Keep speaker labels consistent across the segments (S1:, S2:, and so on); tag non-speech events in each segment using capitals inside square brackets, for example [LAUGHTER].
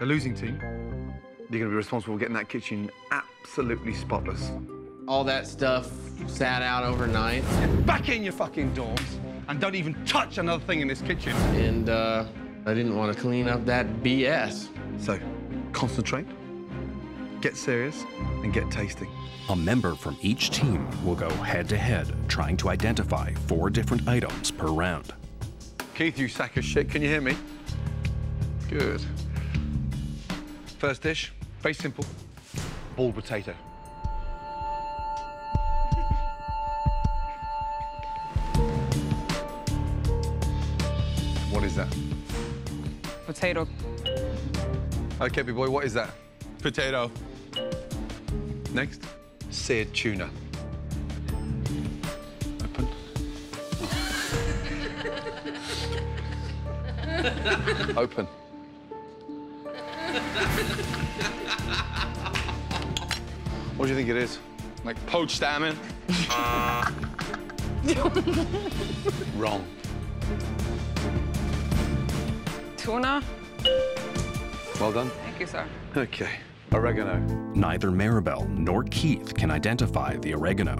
S1: The losing team, you're going to be responsible for getting that kitchen absolutely spotless.
S2: All that stuff sat out overnight,
S1: Back in your fucking dorms and don't even touch another thing in this kitchen.
S2: and uh, I didn't want to clean up that BS.
S1: So, concentrate, get serious, and get tasting.
S3: A member from each team will go head to head, trying to identify four different items per round.
S1: Keith, you sack of shit, can you hear me? Good. First dish, very simple. Ball potato. What is that?
S4: Potato.
S1: Okay, big boy, what is that?
S5: Potato.
S1: Next, seared tuna. Open. [LAUGHS] Open. What do you think it is?
S5: Like poached salmon. [LAUGHS]
S1: Wrong.
S4: Tuna.
S1: Well done.
S4: Thank you, sir.
S1: Okay. Oregano.
S3: Neither Maribel nor Keith can identify the oregano.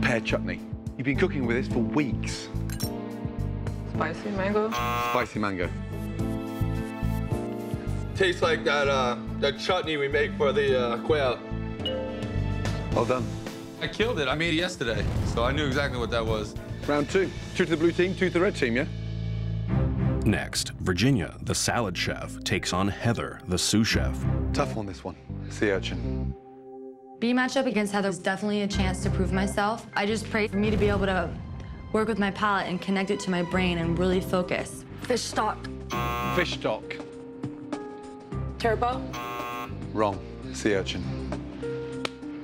S1: Pear chutney. You've been cooking with this for weeks.
S4: Spicy mango.
S1: Spicy mango.
S5: Tastes like that uh, that chutney we make for the uh, quail.
S1: Well done.
S5: I killed it. I made it yesterday, so I knew exactly what that was.
S1: Round two. Two to the blue team, two to the red team, yeah?
S3: Next, Virginia, the salad chef, takes on Heather, the sous chef.
S1: Tough one, this one. Sea urchin.
S6: Being matched up against Heather was definitely a chance to prove myself. I just pray for me to be able to work with my palate and connect it to my brain and really focus. Fish stock.
S1: Fish stock.
S6: Turbot.
S1: Wrong. Sea urchin.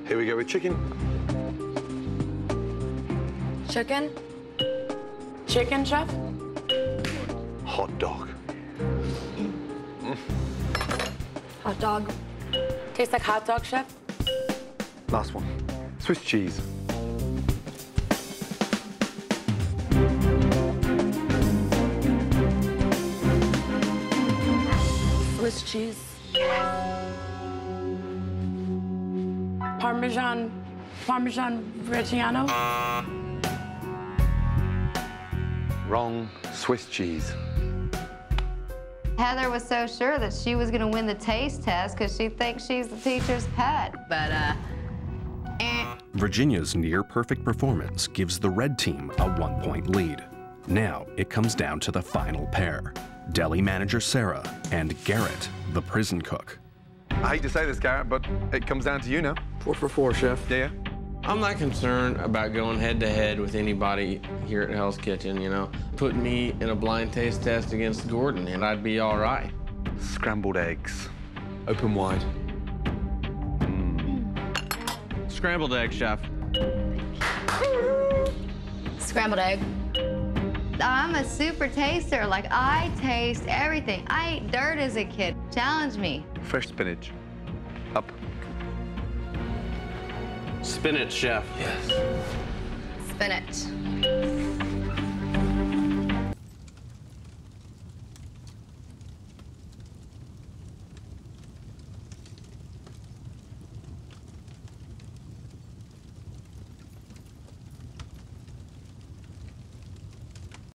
S1: Here we go with chicken.
S6: Chicken. Chicken, chef.
S1: Hot dog.
S6: Hot dog. Tastes like hot dog, chef.
S1: Last one. Swiss cheese.
S6: Swiss cheese. Parmesan. Parmesan Reggiano.
S1: Wrong. Swiss cheese.
S7: Heather was so sure that she was going to win the taste test because she thinks she's the teacher's pet. But, uh, eh.
S3: Virginia's near perfect performance gives the red team a one point lead. Now it comes down to the final pair deli manager Sarah and Garrett, the prison cook.
S1: I hate to say this, Garrett, but it comes down to you now.
S2: Four for four, chef.
S1: Yeah, yeah.
S2: I'm not concerned about going head to head with anybody here at Hell's Kitchen, you know. Put me in a blind taste test against Gordon and I'd be all right.
S1: Scrambled eggs. Open wide. Mm.
S2: Scrambled egg, chef.
S7: Scrambled egg. I'm a super taster. Like, I taste everything. I ate dirt as a kid. Challenge me.
S1: Fresh spinach. Up.
S2: Spinach, chef. Yes.
S7: Spinach.